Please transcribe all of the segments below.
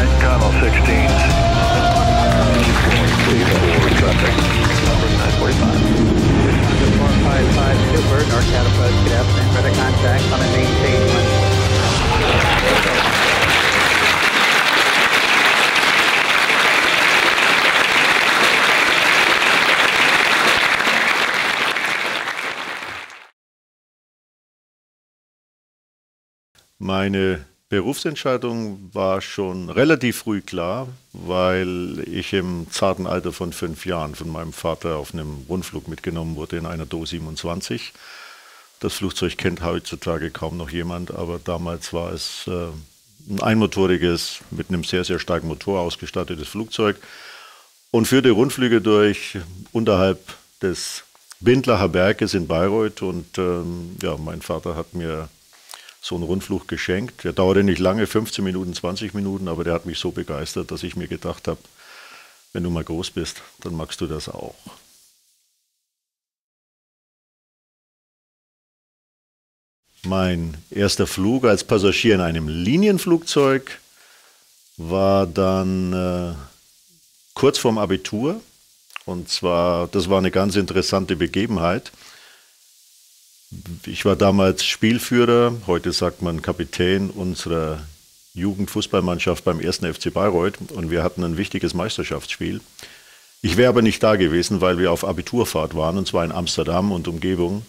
Right, Connell 16. traffic. Number 945. 455 Super, North Catapult, good afternoon, weather contact on a maintain one. Meine Berufsentscheidung war schon relativ früh klar, weil ich im zarten Alter von fünf Jahren von meinem Vater auf einem Rundflug mitgenommen wurde in einer Do 27. Das Flugzeug kennt heutzutage kaum noch jemand, aber damals war es äh, ein einmotoriges, mit einem sehr, sehr starken Motor ausgestattetes Flugzeug und führte Rundflüge durch unterhalb des Bindlacher Berges in Bayreuth. Und ähm, ja, mein Vater hat mir so einen Rundflug geschenkt. Der dauerte nicht lange, 15 Minuten, 20 Minuten, aber der hat mich so begeistert, dass ich mir gedacht habe, wenn du mal groß bist, dann magst du das auch. Mein erster Flug als Passagier in einem Linienflugzeug war dann äh, kurz vorm Abitur. Und zwar, das war eine ganz interessante Begebenheit. Ich war damals Spielführer, heute sagt man Kapitän unserer Jugendfußballmannschaft beim 1. FC Bayreuth und wir hatten ein wichtiges Meisterschaftsspiel. Ich wäre aber nicht da gewesen, weil wir auf Abiturfahrt waren und zwar in Amsterdam und Umgebung.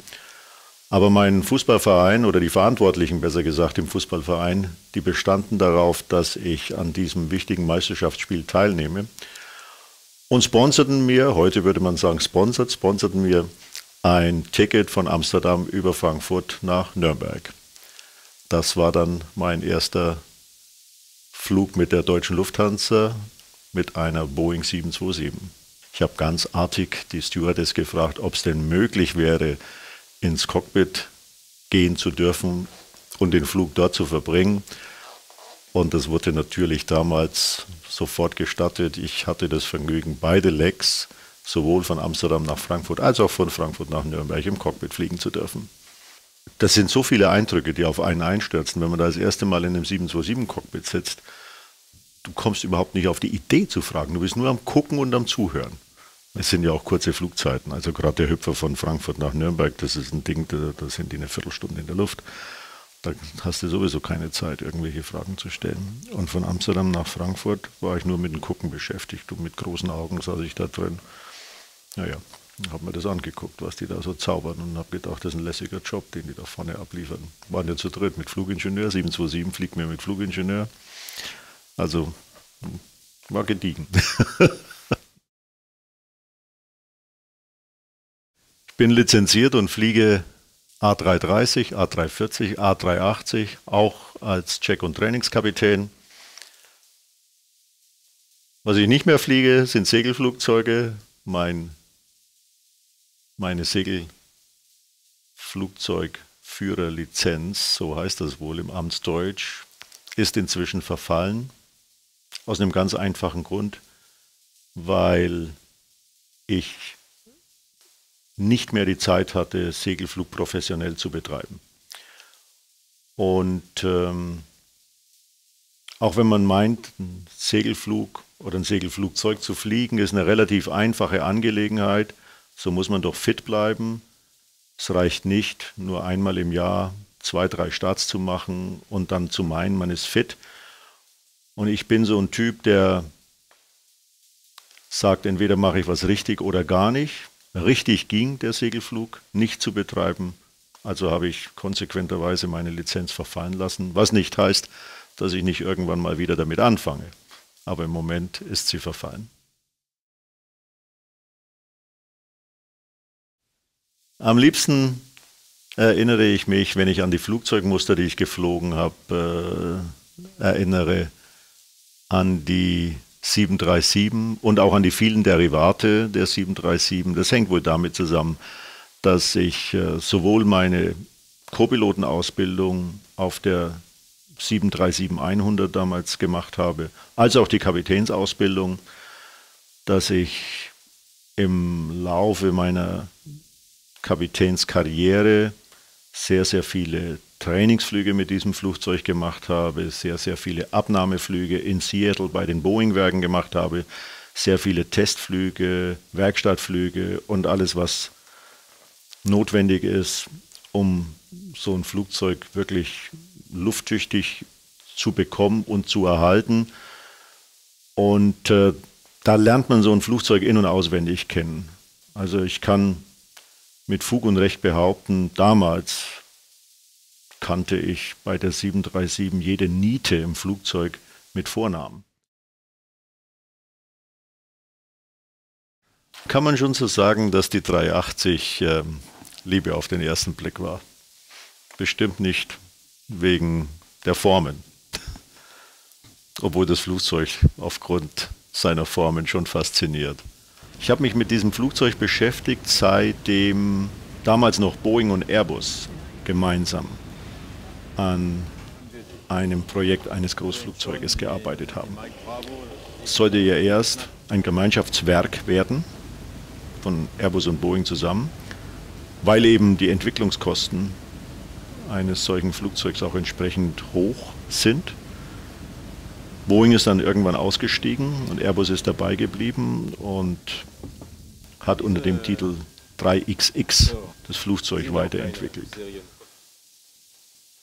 Aber mein Fußballverein oder die Verantwortlichen besser gesagt im Fußballverein, die bestanden darauf, dass ich an diesem wichtigen Meisterschaftsspiel teilnehme und sponserten mir, heute würde man sagen sponsert, sponserten mir ein Ticket von Amsterdam über Frankfurt nach Nürnberg. Das war dann mein erster Flug mit der deutschen Lufthansa mit einer Boeing 727. Ich habe ganz artig die Stewardess gefragt, ob es denn möglich wäre, ins Cockpit gehen zu dürfen und den Flug dort zu verbringen. Und das wurde natürlich damals sofort gestattet. Ich hatte das Vergnügen, beide Legs, sowohl von Amsterdam nach Frankfurt als auch von Frankfurt nach Nürnberg im Cockpit fliegen zu dürfen. Das sind so viele Eindrücke, die auf einen einstürzen, wenn man da das erste Mal in einem 727-Cockpit sitzt. Du kommst überhaupt nicht auf die Idee zu fragen. Du bist nur am Gucken und am Zuhören. Es sind ja auch kurze Flugzeiten. Also gerade der Hüpfer von Frankfurt nach Nürnberg, das ist ein Ding, da, da sind die eine Viertelstunde in der Luft. Da hast du sowieso keine Zeit, irgendwelche Fragen zu stellen. Und von Amsterdam nach Frankfurt war ich nur mit dem Gucken beschäftigt und mit großen Augen saß ich da drin. Naja, habe mir das angeguckt, was die da so zaubern und habe gedacht, das ist ein lässiger Job, den die da vorne abliefern. Waren ja zu dritt mit Flugingenieur, 727 fliegt mir mit Flugingenieur. Also war gediegen. ich bin lizenziert und fliege A330, A340, A380, auch als Check- und Trainingskapitän. Was ich nicht mehr fliege, sind Segelflugzeuge. Mein, meine Segelflugzeugführerlizenz, so heißt das wohl im Amtsdeutsch, ist inzwischen verfallen. Aus einem ganz einfachen Grund, weil ich nicht mehr die Zeit hatte, Segelflug professionell zu betreiben. Und ähm, auch wenn man meint, ein Segelflug oder ein Segelflugzeug zu fliegen, ist eine relativ einfache Angelegenheit, so muss man doch fit bleiben. Es reicht nicht, nur einmal im Jahr zwei, drei Starts zu machen und dann zu meinen, man ist fit. Und ich bin so ein Typ, der sagt, entweder mache ich was richtig oder gar nicht richtig ging, der Segelflug nicht zu betreiben. Also habe ich konsequenterweise meine Lizenz verfallen lassen, was nicht heißt, dass ich nicht irgendwann mal wieder damit anfange. Aber im Moment ist sie verfallen. Am liebsten erinnere ich mich, wenn ich an die Flugzeugmuster, die ich geflogen habe, äh, erinnere, an die 737 und auch an die vielen Derivate der 737. Das hängt wohl damit zusammen, dass ich äh, sowohl meine Co-Pilotenausbildung auf der 737-100 damals gemacht habe, als auch die Kapitänsausbildung, dass ich im Laufe meiner Kapitänskarriere sehr, sehr viele Trainingsflüge mit diesem Flugzeug gemacht habe, sehr, sehr viele Abnahmeflüge in Seattle bei den Boeing-Werken gemacht habe, sehr viele Testflüge, Werkstattflüge und alles, was notwendig ist, um so ein Flugzeug wirklich lufttüchtig zu bekommen und zu erhalten. Und äh, da lernt man so ein Flugzeug in- und auswendig kennen. Also ich kann mit Fug und Recht behaupten, damals kannte ich bei der 737 jede Niete im Flugzeug mit Vornamen. Kann man schon so sagen, dass die 380 äh, Liebe auf den ersten Blick war? Bestimmt nicht wegen der Formen, obwohl das Flugzeug aufgrund seiner Formen schon fasziniert. Ich habe mich mit diesem Flugzeug beschäftigt, seitdem damals noch Boeing und Airbus gemeinsam an einem Projekt eines Großflugzeuges gearbeitet haben. Es sollte ja erst ein Gemeinschaftswerk werden von Airbus und Boeing zusammen, weil eben die Entwicklungskosten eines solchen Flugzeugs auch entsprechend hoch sind. Boeing ist dann irgendwann ausgestiegen und Airbus ist dabei geblieben und hat unter dem Titel 3XX das Flugzeug weiterentwickelt.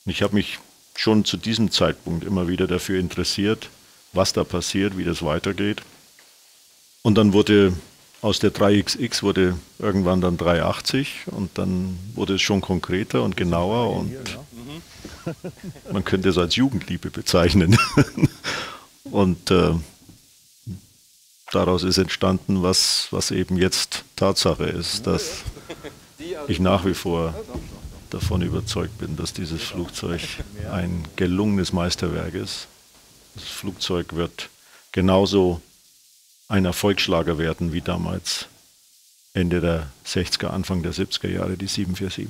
Ich habe mich schon zu diesem Zeitpunkt immer wieder dafür interessiert, was da passiert, wie das weitergeht. Und dann wurde aus der 3XX wurde irgendwann dann 380 und dann wurde es schon konkreter und genauer und man könnte es als Jugendliebe bezeichnen. Und äh, daraus ist entstanden, was, was eben jetzt Tatsache ist, dass ich nach wie vor davon überzeugt bin, dass dieses Flugzeug ein gelungenes Meisterwerk ist. Das Flugzeug wird genauso ein Erfolgsschlager werden wie damals Ende der 60er, Anfang der 70er Jahre die 747.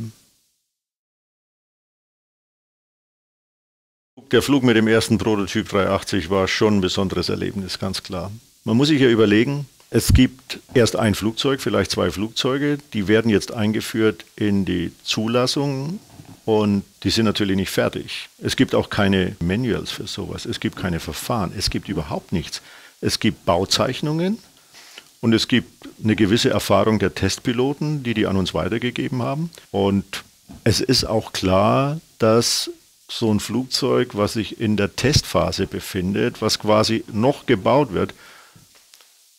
Der Flug mit dem ersten Prototyp 380 war schon ein besonderes Erlebnis, ganz klar. Man muss sich ja überlegen, es gibt erst ein Flugzeug, vielleicht zwei Flugzeuge, die werden jetzt eingeführt in die Zulassung und die sind natürlich nicht fertig. Es gibt auch keine Manuals für sowas, es gibt keine Verfahren, es gibt überhaupt nichts. Es gibt Bauzeichnungen und es gibt eine gewisse Erfahrung der Testpiloten, die die an uns weitergegeben haben. Und es ist auch klar, dass so ein Flugzeug, was sich in der Testphase befindet, was quasi noch gebaut wird,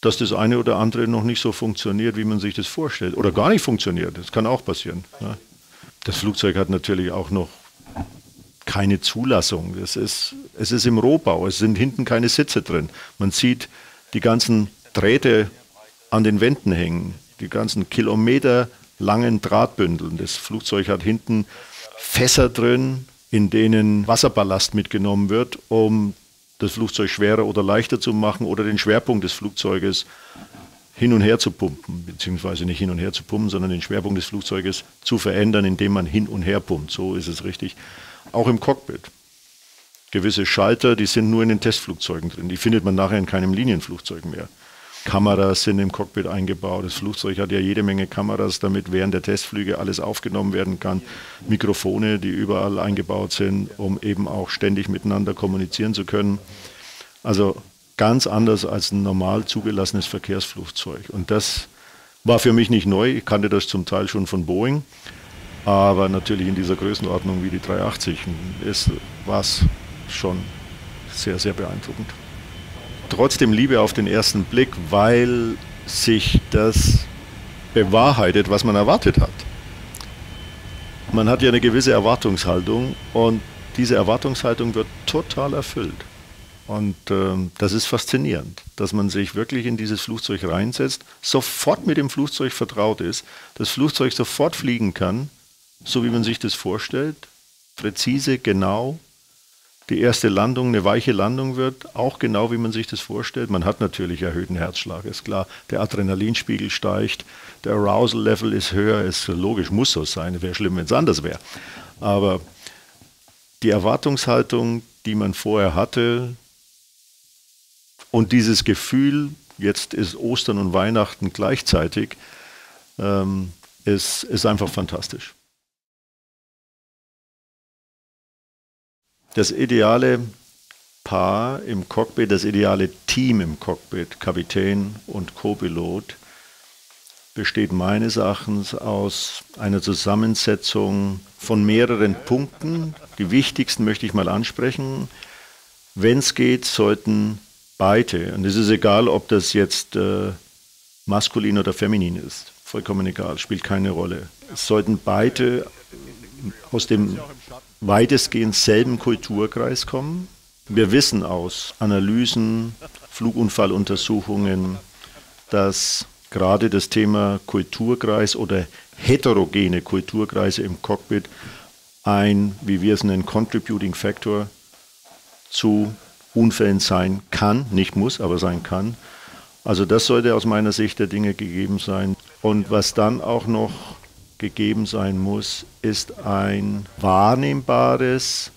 dass das eine oder andere noch nicht so funktioniert, wie man sich das vorstellt. Oder gar nicht funktioniert. Das kann auch passieren. Ne? Das Flugzeug hat natürlich auch noch keine Zulassung. Es ist, es ist im Rohbau. Es sind hinten keine Sitze drin. Man sieht die ganzen Drähte an den Wänden hängen, die ganzen kilometerlangen Drahtbündeln. Das Flugzeug hat hinten Fässer drin, in denen Wasserballast mitgenommen wird, um das Flugzeug schwerer oder leichter zu machen oder den Schwerpunkt des Flugzeuges hin und her zu pumpen, beziehungsweise nicht hin und her zu pumpen, sondern den Schwerpunkt des Flugzeuges zu verändern, indem man hin und her pumpt. So ist es richtig. Auch im Cockpit. Gewisse Schalter, die sind nur in den Testflugzeugen drin. Die findet man nachher in keinem Linienflugzeug mehr. Kameras sind im Cockpit eingebaut. Das Flugzeug hat ja jede Menge Kameras, damit während der Testflüge alles aufgenommen werden kann. Mikrofone, die überall eingebaut sind, um eben auch ständig miteinander kommunizieren zu können. Also ganz anders als ein normal zugelassenes Verkehrsflugzeug. Und das war für mich nicht neu. Ich kannte das zum Teil schon von Boeing. Aber natürlich in dieser Größenordnung wie die 380 war es schon sehr, sehr beeindruckend trotzdem Liebe auf den ersten Blick, weil sich das bewahrheitet, was man erwartet hat. Man hat ja eine gewisse Erwartungshaltung und diese Erwartungshaltung wird total erfüllt. Und ähm, das ist faszinierend, dass man sich wirklich in dieses Flugzeug reinsetzt, sofort mit dem Flugzeug vertraut ist, das Flugzeug sofort fliegen kann, so wie man sich das vorstellt, präzise, genau die erste Landung eine weiche Landung wird, auch genau wie man sich das vorstellt. Man hat natürlich erhöhten Herzschlag, ist klar. Der Adrenalinspiegel steigt, der Arousal-Level ist höher, ist logisch, muss so sein. Wäre schlimm, wenn es anders wäre. Aber die Erwartungshaltung, die man vorher hatte und dieses Gefühl, jetzt ist Ostern und Weihnachten gleichzeitig, ähm, ist, ist einfach fantastisch. Das ideale Paar im Cockpit, das ideale Team im Cockpit, Kapitän und Co-Pilot, besteht meines Erachtens aus einer Zusammensetzung von mehreren Punkten. Die wichtigsten möchte ich mal ansprechen. Wenn es geht, sollten beide, und es ist egal, ob das jetzt äh, maskulin oder feminin ist, vollkommen egal, spielt keine Rolle. Sollten beide aus dem weitestgehend selben Kulturkreis kommen. Wir wissen aus Analysen, Flugunfalluntersuchungen, dass gerade das Thema Kulturkreis oder heterogene Kulturkreise im Cockpit ein, wie wir es nennen, Contributing Factor zu Unfällen sein kann, nicht muss, aber sein kann. Also das sollte aus meiner Sicht der Dinge gegeben sein. Und was dann auch noch gegeben sein muss, ist ein wahrnehmbares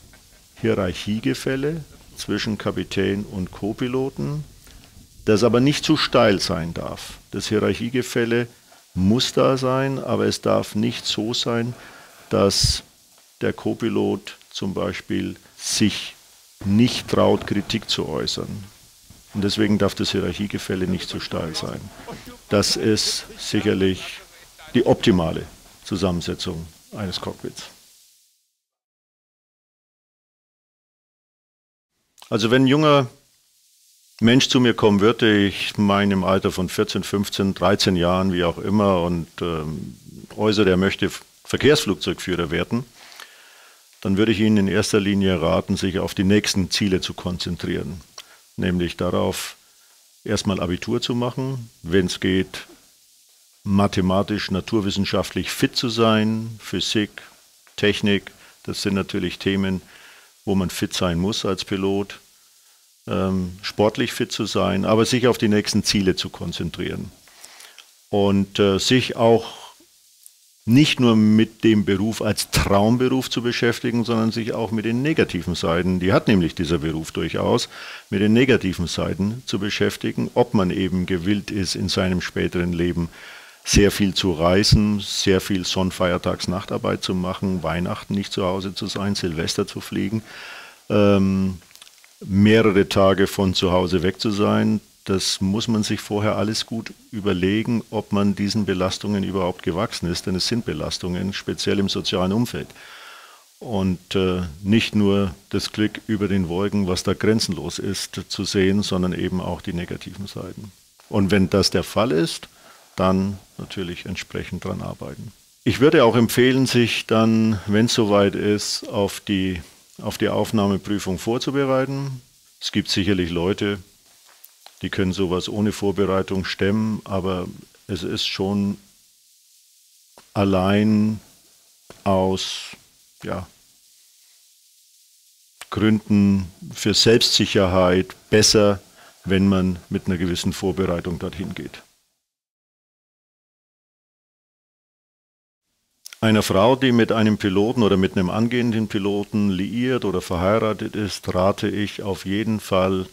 Hierarchiegefälle zwischen Kapitän und Co-Piloten, das aber nicht zu steil sein darf. Das Hierarchiegefälle muss da sein, aber es darf nicht so sein, dass der Co-Pilot zum Beispiel sich nicht traut, Kritik zu äußern. Und deswegen darf das Hierarchiegefälle nicht zu steil sein. Das ist sicherlich die optimale Zusammensetzung eines Cockpits. Also wenn ein junger Mensch zu mir kommen würde, ich meine im Alter von 14, 15, 13 Jahren, wie auch immer, und ähm, äußert, er möchte Verkehrsflugzeugführer werden, dann würde ich Ihnen in erster Linie raten, sich auf die nächsten Ziele zu konzentrieren. Nämlich darauf, erstmal Abitur zu machen, wenn es geht, mathematisch, naturwissenschaftlich fit zu sein, Physik, Technik, das sind natürlich Themen, wo man fit sein muss als Pilot ähm, sportlich fit zu sein, aber sich auf die nächsten Ziele zu konzentrieren. Und äh, sich auch nicht nur mit dem Beruf als Traumberuf zu beschäftigen, sondern sich auch mit den negativen Seiten, die hat nämlich dieser Beruf durchaus, mit den negativen Seiten zu beschäftigen, ob man eben gewillt ist, in seinem späteren Leben sehr viel zu reisen, sehr viel Sonnfeiertags Nachtarbeit zu machen, Weihnachten nicht zu Hause zu sein, Silvester zu fliegen. Ähm, mehrere Tage von zu Hause weg zu sein, das muss man sich vorher alles gut überlegen, ob man diesen Belastungen überhaupt gewachsen ist, denn es sind Belastungen, speziell im sozialen Umfeld. Und äh, nicht nur das Glück über den Wolken, was da grenzenlos ist, zu sehen, sondern eben auch die negativen Seiten. Und wenn das der Fall ist, dann natürlich entsprechend dran arbeiten. Ich würde auch empfehlen, sich dann, wenn es soweit ist, auf die auf die Aufnahmeprüfung vorzubereiten. Es gibt sicherlich Leute, die können sowas ohne Vorbereitung stemmen, aber es ist schon allein aus ja, Gründen für Selbstsicherheit besser, wenn man mit einer gewissen Vorbereitung dorthin geht. Einer Frau, die mit einem Piloten oder mit einem angehenden Piloten liiert oder verheiratet ist, rate ich auf jeden Fall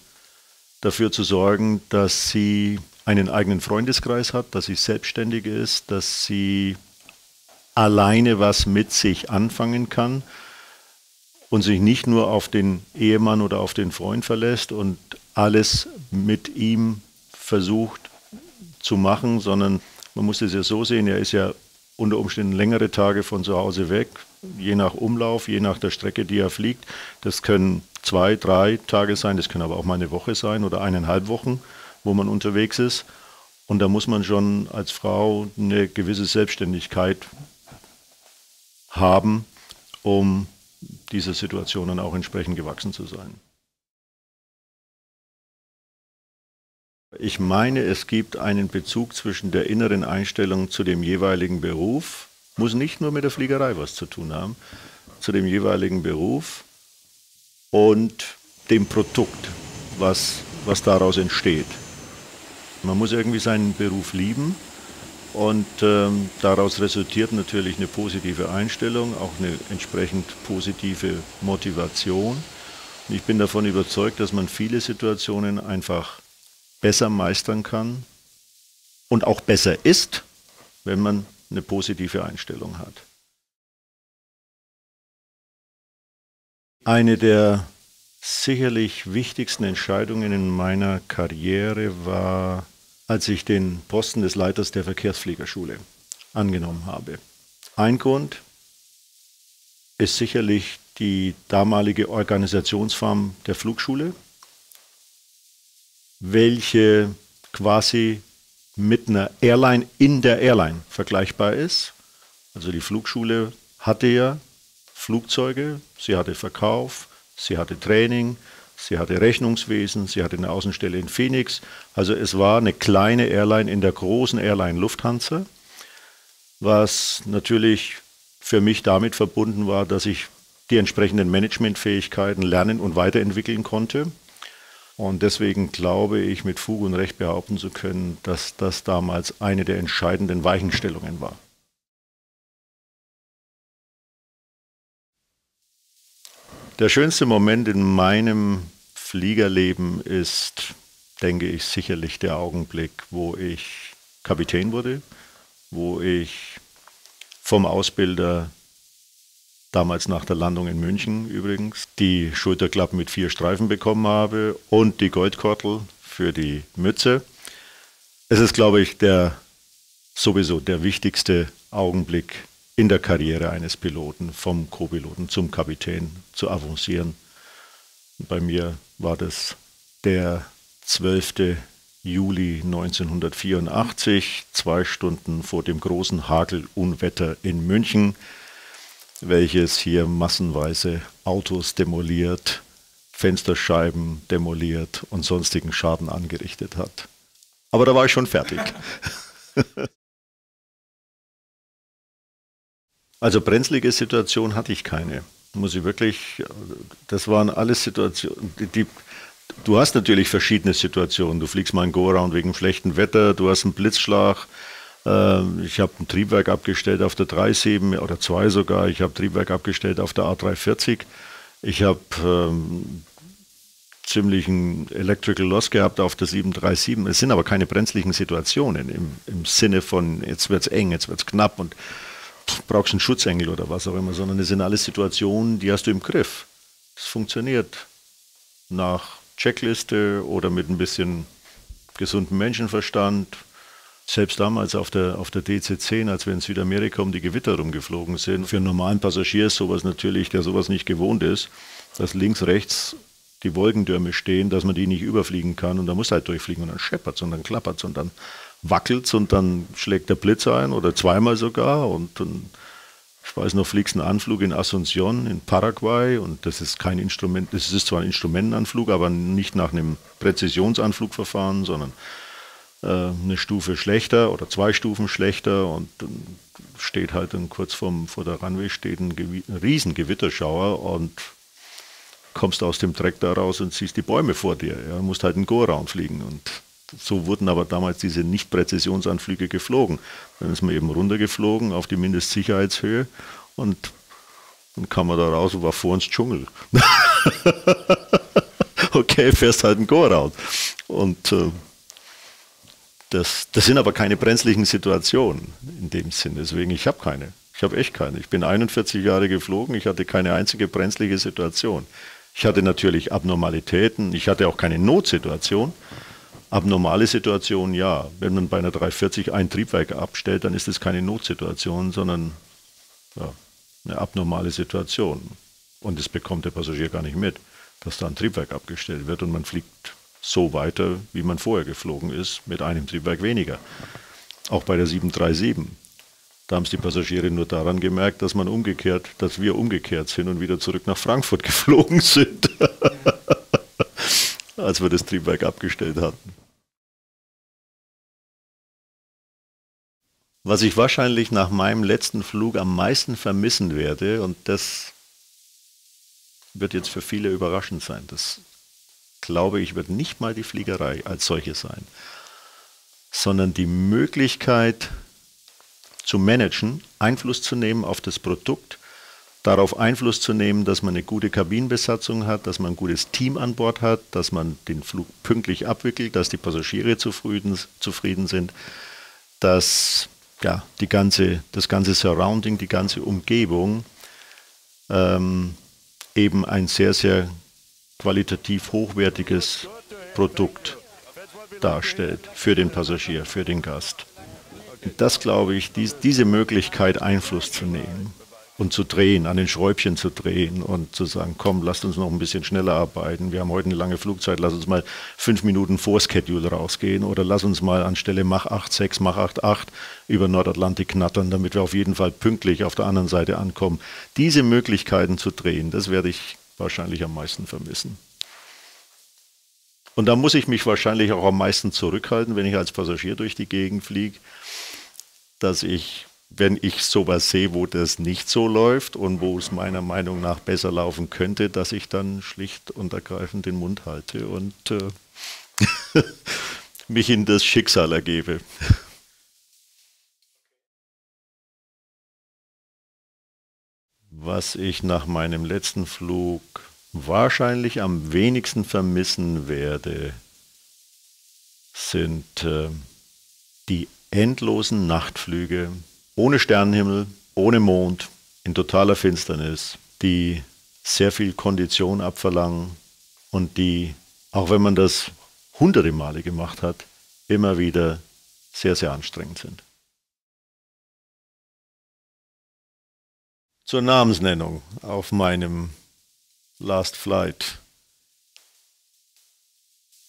dafür zu sorgen, dass sie einen eigenen Freundeskreis hat, dass sie selbstständig ist, dass sie alleine was mit sich anfangen kann und sich nicht nur auf den Ehemann oder auf den Freund verlässt und alles mit ihm versucht zu machen, sondern man muss es ja so sehen, er ist ja unter Umständen längere Tage von zu Hause weg, je nach Umlauf, je nach der Strecke, die er fliegt. Das können zwei, drei Tage sein, das können aber auch mal eine Woche sein oder eineinhalb Wochen, wo man unterwegs ist. Und da muss man schon als Frau eine gewisse Selbstständigkeit haben, um dieser Situation dann auch entsprechend gewachsen zu sein. Ich meine, es gibt einen Bezug zwischen der inneren Einstellung zu dem jeweiligen Beruf, muss nicht nur mit der Fliegerei was zu tun haben, zu dem jeweiligen Beruf und dem Produkt, was, was daraus entsteht. Man muss irgendwie seinen Beruf lieben und ähm, daraus resultiert natürlich eine positive Einstellung, auch eine entsprechend positive Motivation. Ich bin davon überzeugt, dass man viele Situationen einfach besser meistern kann und auch besser ist, wenn man eine positive Einstellung hat. Eine der sicherlich wichtigsten Entscheidungen in meiner Karriere war, als ich den Posten des Leiters der Verkehrsfliegerschule angenommen habe. Ein Grund ist sicherlich die damalige Organisationsform der Flugschule, welche quasi mit einer Airline in der Airline vergleichbar ist. Also die Flugschule hatte ja Flugzeuge, sie hatte Verkauf, sie hatte Training, sie hatte Rechnungswesen, sie hatte eine Außenstelle in Phoenix. Also es war eine kleine Airline in der großen Airline Lufthansa, was natürlich für mich damit verbunden war, dass ich die entsprechenden Managementfähigkeiten lernen und weiterentwickeln konnte. Und deswegen glaube ich, mit Fug und Recht behaupten zu können, dass das damals eine der entscheidenden Weichenstellungen war. Der schönste Moment in meinem Fliegerleben ist, denke ich, sicherlich der Augenblick, wo ich Kapitän wurde, wo ich vom Ausbilder damals nach der Landung in München übrigens, die Schulterklappen mit vier Streifen bekommen habe und die Goldkortel für die Mütze. Es ist, glaube ich, der sowieso der wichtigste Augenblick in der Karriere eines Piloten, vom Co-Piloten zum Kapitän zu avancieren. Bei mir war das der 12. Juli 1984, zwei Stunden vor dem großen Hagelunwetter in München welches hier massenweise Autos demoliert, Fensterscheiben demoliert und sonstigen Schaden angerichtet hat. Aber da war ich schon fertig. also brenzlige Situation hatte ich keine. Muss ich wirklich, das waren alles Situationen, die, Du hast natürlich verschiedene Situationen. Du fliegst mal ein Go-Around wegen schlechtem Wetter, du hast einen Blitzschlag, ich habe ein Triebwerk abgestellt auf der 37 oder zwei sogar. Ich habe Triebwerk abgestellt auf der A340. Ich habe ähm, ziemlichen Electrical Loss gehabt auf der 737. Es sind aber keine brenzlichen Situationen im, im Sinne von, jetzt wird es eng, jetzt wird es knapp und brauchst einen Schutzengel oder was auch immer, sondern es sind alles Situationen, die hast du im Griff. Es funktioniert nach Checkliste oder mit ein bisschen gesundem Menschenverstand, selbst damals auf der, auf der DC-10, als wir in Südamerika um die Gewitter rumgeflogen sind, für einen normalen Passagier ist sowas natürlich, der sowas nicht gewohnt ist, dass links, rechts die Wolkendürme stehen, dass man die nicht überfliegen kann und da muss halt durchfliegen und dann scheppert es und dann klappert es und dann wackelt es und dann schlägt der Blitz ein oder zweimal sogar und dann, ich weiß noch, fliegst einen Anflug in Asunción in Paraguay und das ist kein Instrument, das ist zwar ein Instrumentenanflug, aber nicht nach einem Präzisionsanflugverfahren, sondern eine Stufe schlechter oder zwei Stufen schlechter und steht halt dann kurz vorm, vor der Runway steht ein, ein riesen Gewitterschauer und kommst aus dem Dreck da raus und siehst die Bäume vor dir. Ja, musst halt einen Go-Round fliegen und so wurden aber damals diese Nicht-Präzisionsanflüge geflogen. Dann ist man eben runtergeflogen auf die Mindestsicherheitshöhe und dann kam man da raus und war vor uns Dschungel. okay, fährst halt einen Go-Round. Und äh, das, das sind aber keine brenzlichen Situationen in dem Sinn. Deswegen, ich habe keine. Ich habe echt keine. Ich bin 41 Jahre geflogen, ich hatte keine einzige brenzlige Situation. Ich hatte natürlich Abnormalitäten, ich hatte auch keine Notsituation. Abnormale Situationen, ja. Wenn man bei einer 340 ein Triebwerk abstellt, dann ist es keine Notsituation, sondern ja, eine abnormale Situation. Und das bekommt der Passagier gar nicht mit, dass da ein Triebwerk abgestellt wird und man fliegt so weiter, wie man vorher geflogen ist, mit einem Triebwerk weniger. Auch bei der 737. Da haben es die Passagiere nur daran gemerkt, dass man umgekehrt, dass wir umgekehrt sind und wieder zurück nach Frankfurt geflogen sind, als wir das Triebwerk abgestellt hatten. Was ich wahrscheinlich nach meinem letzten Flug am meisten vermissen werde, und das wird jetzt für viele überraschend sein, das glaube ich, wird nicht mal die Fliegerei als solche sein, sondern die Möglichkeit zu managen, Einfluss zu nehmen auf das Produkt, darauf Einfluss zu nehmen, dass man eine gute Kabinenbesatzung hat, dass man ein gutes Team an Bord hat, dass man den Flug pünktlich abwickelt, dass die Passagiere zufrieden, zufrieden sind, dass ja, die ganze, das ganze Surrounding, die ganze Umgebung ähm, eben ein sehr, sehr qualitativ hochwertiges Produkt darstellt für den Passagier, für den Gast. Das glaube ich, dies, diese Möglichkeit Einfluss zu nehmen und zu drehen, an den Schräubchen zu drehen und zu sagen, komm, lasst uns noch ein bisschen schneller arbeiten. Wir haben heute eine lange Flugzeit, lass uns mal fünf Minuten vor Schedule rausgehen oder lass uns mal anstelle Mach 8,6, Mach 8,8 über Nordatlantik knattern, damit wir auf jeden Fall pünktlich auf der anderen Seite ankommen. Diese Möglichkeiten zu drehen, das werde ich wahrscheinlich am meisten vermissen. Und da muss ich mich wahrscheinlich auch am meisten zurückhalten, wenn ich als Passagier durch die Gegend fliege, dass ich wenn ich sowas sehe, wo das nicht so läuft und wo es meiner Meinung nach besser laufen könnte, dass ich dann schlicht und ergreifend den Mund halte und äh, mich in das Schicksal ergebe. Was ich nach meinem letzten Flug wahrscheinlich am wenigsten vermissen werde, sind äh, die endlosen Nachtflüge ohne Sternenhimmel, ohne Mond, in totaler Finsternis, die sehr viel Kondition abverlangen und die, auch wenn man das hunderte Male gemacht hat, immer wieder sehr, sehr anstrengend sind. Zur Namensnennung auf meinem Last Flight.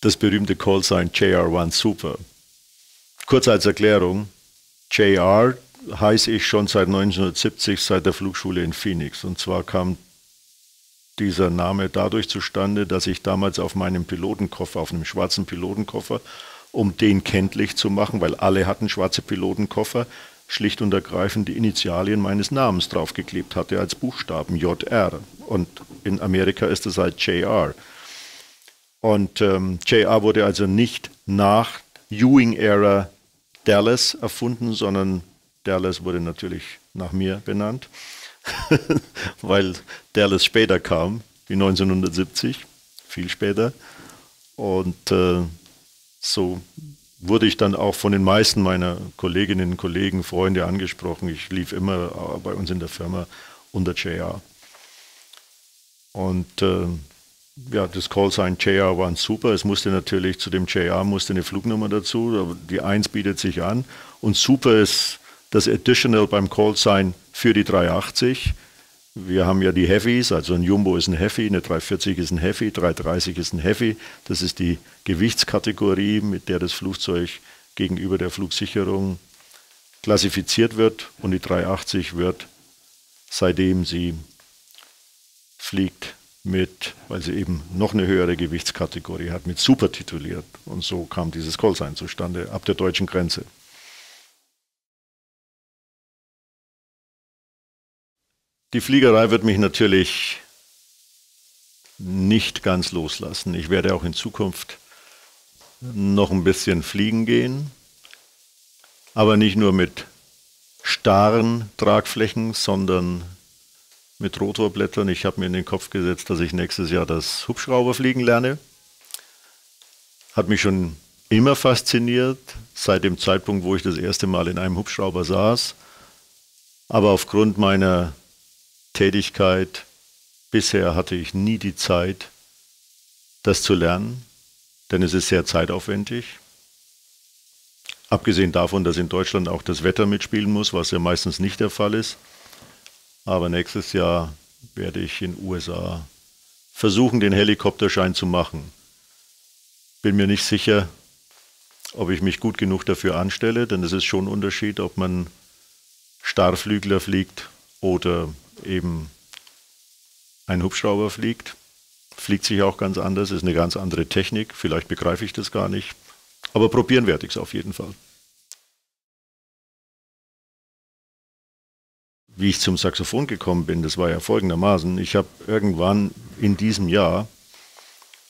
Das berühmte Callsign JR1 Super. Kurz als Erklärung, JR heiße ich schon seit 1970 seit der Flugschule in Phoenix. Und zwar kam dieser Name dadurch zustande, dass ich damals auf meinem Pilotenkoffer, auf einem schwarzen Pilotenkoffer, um den kenntlich zu machen, weil alle hatten schwarze Pilotenkoffer, schlicht und ergreifend die Initialien meines Namens draufgeklebt hatte als Buchstaben JR. Und in Amerika ist es halt JR. Und ähm, JR wurde also nicht nach Ewing Era Dallas erfunden, sondern Dallas wurde natürlich nach mir benannt, weil Dallas später kam, wie 1970, viel später. Und äh, so wurde ich dann auch von den meisten meiner Kolleginnen, Kollegen, Freunde angesprochen. Ich lief immer bei uns in der Firma unter JR. Und äh, ja, das Callsign JR war super. Es musste natürlich zu dem JR musste eine Flugnummer dazu. Die 1 bietet sich an. Und super ist das Additional beim Callsign für die 380. Wir haben ja die Heavies, also ein Jumbo ist ein Heavy, eine 340 ist ein Heavy, 330 ist ein Heavy. Das ist die Gewichtskategorie, mit der das Flugzeug gegenüber der Flugsicherung klassifiziert wird. Und die 380 wird, seitdem sie fliegt, mit, weil sie eben noch eine höhere Gewichtskategorie hat, mit Super tituliert. Und so kam dieses Callsign zustande ab der deutschen Grenze. Die Fliegerei wird mich natürlich nicht ganz loslassen. Ich werde auch in Zukunft noch ein bisschen fliegen gehen, aber nicht nur mit starren Tragflächen, sondern mit Rotorblättern. Ich habe mir in den Kopf gesetzt, dass ich nächstes Jahr das Hubschrauberfliegen lerne. Hat mich schon immer fasziniert, seit dem Zeitpunkt, wo ich das erste Mal in einem Hubschrauber saß. Aber aufgrund meiner Tätigkeit. Bisher hatte ich nie die Zeit, das zu lernen, denn es ist sehr zeitaufwendig. Abgesehen davon, dass in Deutschland auch das Wetter mitspielen muss, was ja meistens nicht der Fall ist. Aber nächstes Jahr werde ich in USA versuchen, den Helikopterschein zu machen. Bin mir nicht sicher, ob ich mich gut genug dafür anstelle, denn es ist schon ein Unterschied, ob man Starrflügler fliegt oder eben ein Hubschrauber fliegt. Fliegt sich auch ganz anders, ist eine ganz andere Technik. Vielleicht begreife ich das gar nicht. Aber probieren werde ich es auf jeden Fall. Wie ich zum Saxophon gekommen bin, das war ja folgendermaßen. Ich habe irgendwann in diesem Jahr,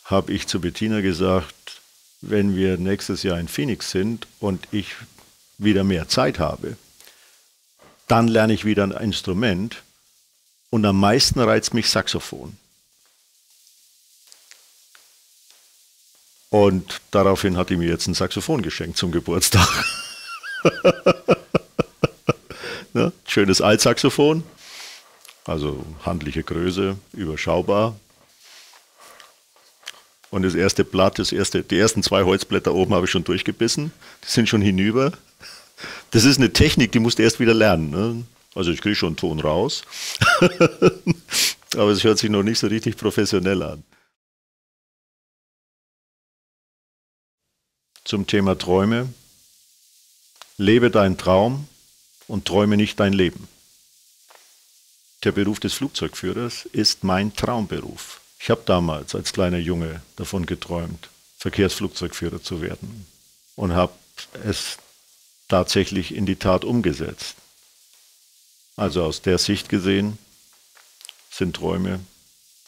habe ich zu Bettina gesagt, wenn wir nächstes Jahr in Phoenix sind und ich wieder mehr Zeit habe, dann lerne ich wieder ein Instrument, und am meisten reizt mich Saxophon. Und daraufhin hat die mir jetzt ein Saxophon geschenkt zum Geburtstag. ne? Schönes Altsaxophon. Also handliche Größe, überschaubar. Und das erste Blatt, das erste, die ersten zwei Holzblätter oben habe ich schon durchgebissen. Die sind schon hinüber. Das ist eine Technik, die musst du erst wieder lernen. Ne? Also ich kriege schon Ton raus. Aber es hört sich noch nicht so richtig professionell an. Zum Thema Träume. Lebe deinen Traum und träume nicht dein Leben. Der Beruf des Flugzeugführers ist mein Traumberuf. Ich habe damals als kleiner Junge davon geträumt, Verkehrsflugzeugführer zu werden und habe es tatsächlich in die Tat umgesetzt. Also aus der Sicht gesehen sind Träume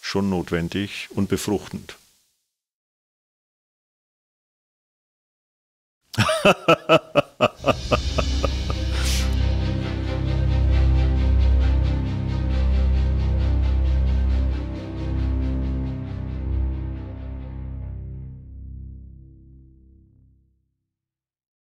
schon notwendig und befruchtend.